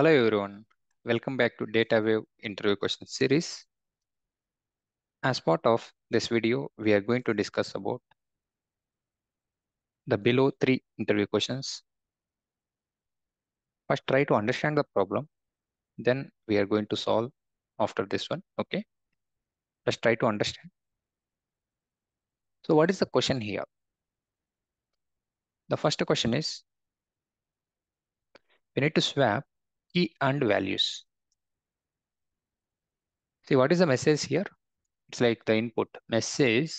Hello everyone, welcome back to DataWeave interview question series. As part of this video, we are going to discuss about the below three interview questions. First, try to understand the problem, then we are going to solve after this one, okay? Let's try to understand. So what is the question here? The first question is, we need to swap key and values. See, what is the message here? It's like the input message,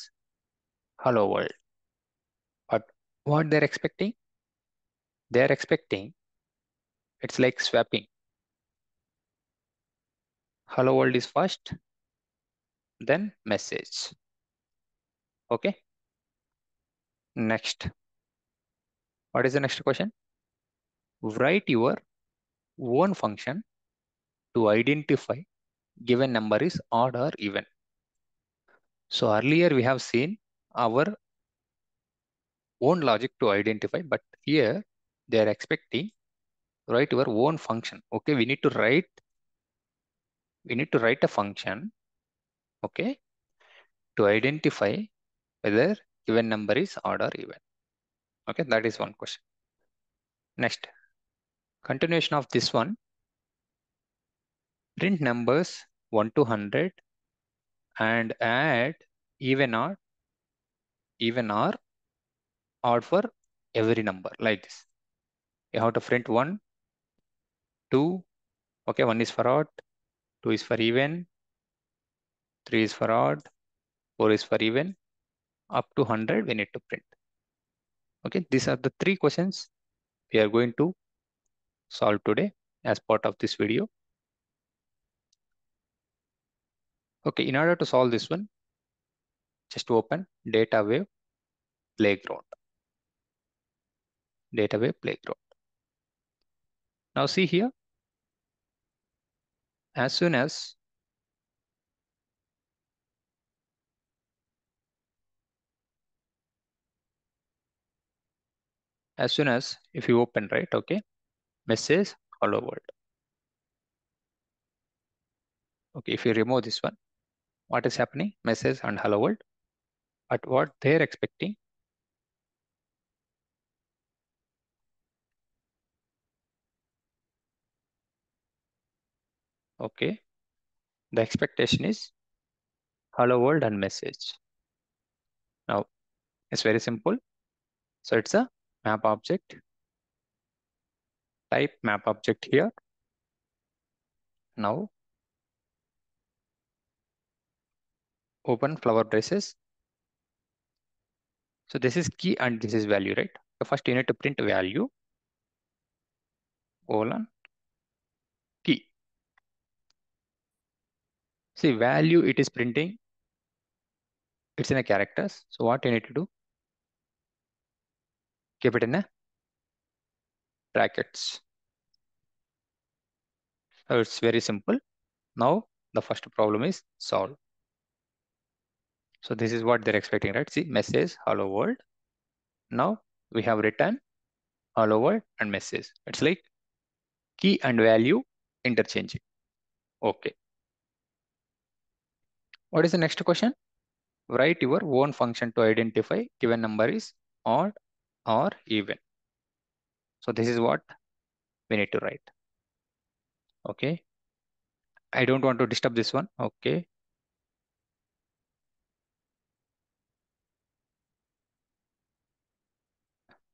hello world. But what they're expecting? They're expecting, it's like swapping. Hello world is first, then message. Okay. Next. What is the next question? Write your own function to identify given number is odd or even. So earlier we have seen our own logic to identify, but here they are expecting write your own function. Okay, we need to write we need to write a function, okay, to identify whether given number is odd or even. Okay, that is one question. Next, continuation of this one. Print numbers 1 to 100 and add even or even or odd for every number like this. You have to print 1, 2, okay, 1 is for odd, 2 is for even, 3 is for odd, 4 is for even, up to 100 we need to print. Okay, these are the three questions we are going to solve today as part of this video. Okay, in order to solve this one, just open DataWeave Playground. DataWeave Playground. Now see here, as soon as as soon as if you open right okay message hello world okay if you remove this one what is happening? Message and hello world. But what they're expecting? Okay the expectation is hello world and message. Now it's very simple. So it's a map object type map object here. Now open flower braces so this is key and this is value right? So first you need to print value colon key. See value it is printing it's in a characters. So what you need to do? Keep it in a brackets. So it's very simple. Now the first problem is solved. So this is what they're expecting, right? See message, hello world. Now we have written hello world and message. It's like key and value interchanging. Okay. What is the next question? Write your own function to identify given number is odd or even. So this is what we need to write. Okay. I don't want to disturb this one. Okay.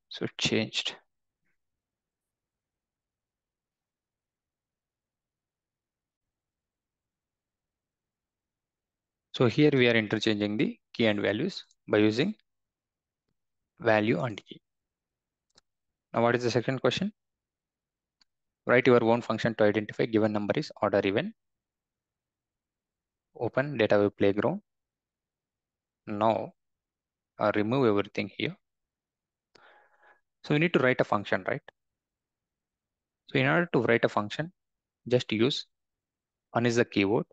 So changed. So here we are interchanging the key and values by using value and key. Now what is the second question? Write your own function to identify given number is odd or even. Open DataWeave Playground. Now uh, remove everything here. So we need to write a function, right? So in order to write a function, just use one is the keyword.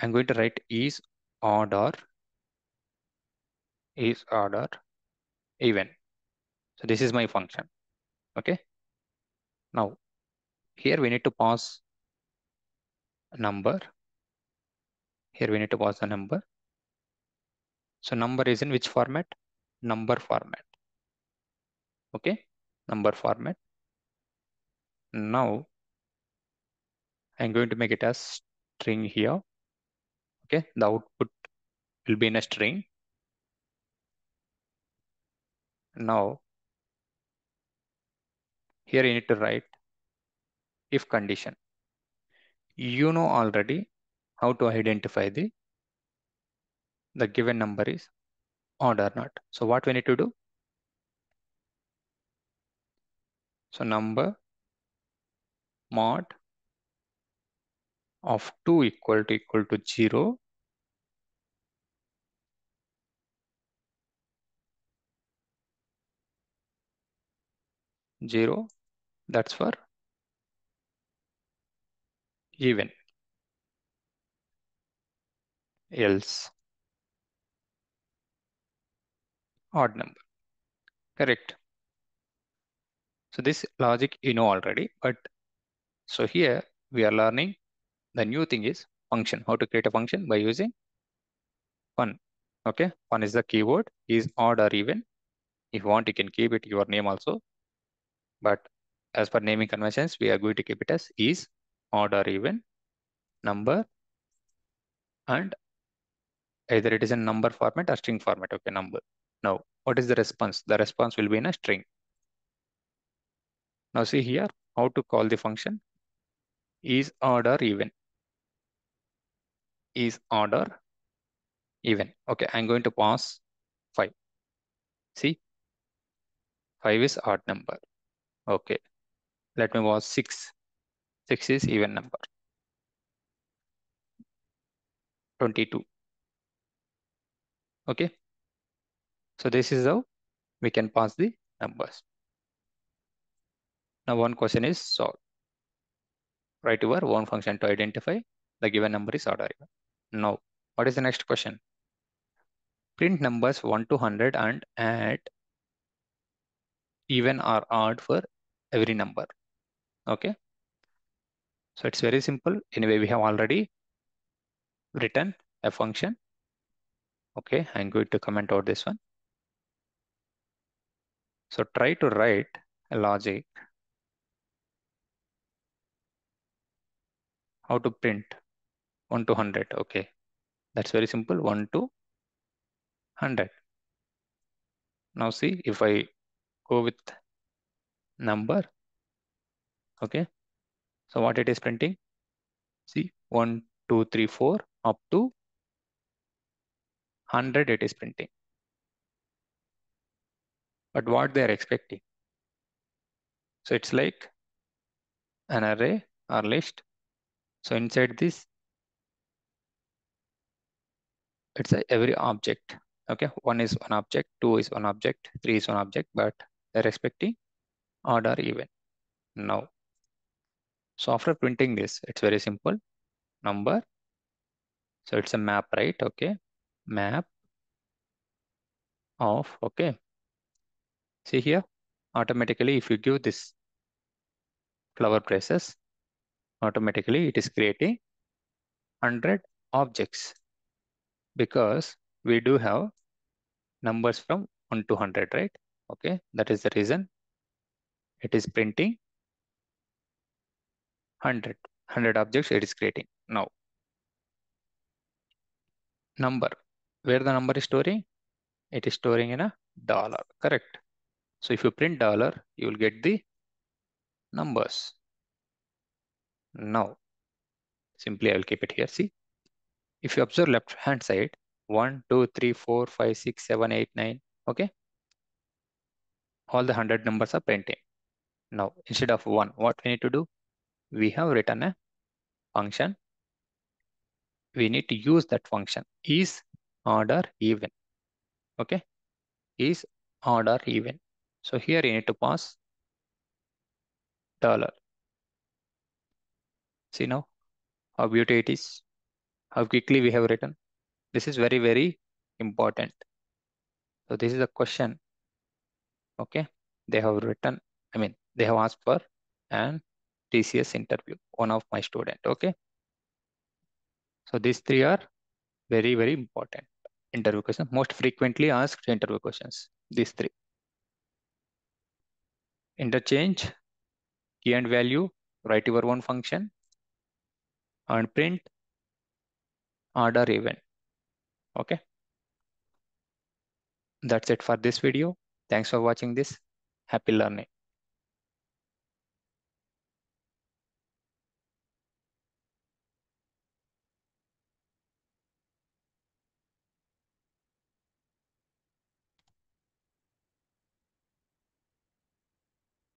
I'm going to write is odd or is odd or even. So this is my function. Okay. Now Here we need to pass a number. Here we need to pass a number. So number is in which format? Number format. Okay, number format. Now I'm going to make it as string here. Okay, the output will be in a string. Now here you need to write if condition. You know already how to identify the the given number is odd or not. So what we need to do? So number mod of 2 equal to equal to 0 0 that's for? Even. Else. Odd number. Correct. So this logic you know already but so here we are learning the new thing is function. How to create a function? By using one. okay? One is the keyword is odd or even. If you want you can keep it your name also. But as per naming conventions, we are going to keep it as is, odd or even, number, and either it is in number format or string format. Okay, number. Now, what is the response? The response will be in a string. Now see here, how to call the function is odd or even. Is odd or even. Okay, I'm going to pass 5. See, 5 is odd number. Okay, let me was 6. 6 is even number. 22. Okay. So this is how we can pass the numbers. Now one question is solved. Write your own function to identify the given number is odd or even. Now, what is the next question? Print numbers 1 to 100 and add even or odd for every number. Okay. So it's very simple. Anyway, we have already written a function. Okay, I'm going to comment out this one. So try to write a logic. How to print 1 to 100. Okay, that's very simple. 1 to 100. Now see if I go with number. Okay. So what it is printing? See, 1, 2, 3, 4 up to 100 it is printing. But what they are expecting? So it's like an array or list. So inside this, it's a every object. Okay, one is one object, two is one object, three is one object, but they're expecting odd or even. Now, so after printing this, it's very simple. Number. So it's a map, right? Okay. Map of, okay. See here, automatically if you give this flower braces, automatically it is creating 100 objects because we do have numbers from 1 to 100, right? Okay, that is the reason it is printing 100 100 objects it is creating. Now number. Where the number is storing? It is storing in a dollar correct? So if you print dollar you will get the numbers. Now simply i will keep it here. See if you observe left hand side 1 2 3 4 5 6 7 8 9 okay? All the 100 numbers are printing. Now instead of 1 what we need to do we have written a function. We need to use that function is odd or even. Okay, is odd or even. So here you need to pass dollar. See now how beauty it is, how quickly we have written. This is very, very important. So this is a question. Okay, they have written, I mean, they have asked for an TCS interview, one of my student. Okay. So these three are very, very important interview questions, most frequently asked interview questions. These three. Interchange, key and value, write your own function, and print, order event. Okay. That's it for this video. Thanks for watching this. Happy learning.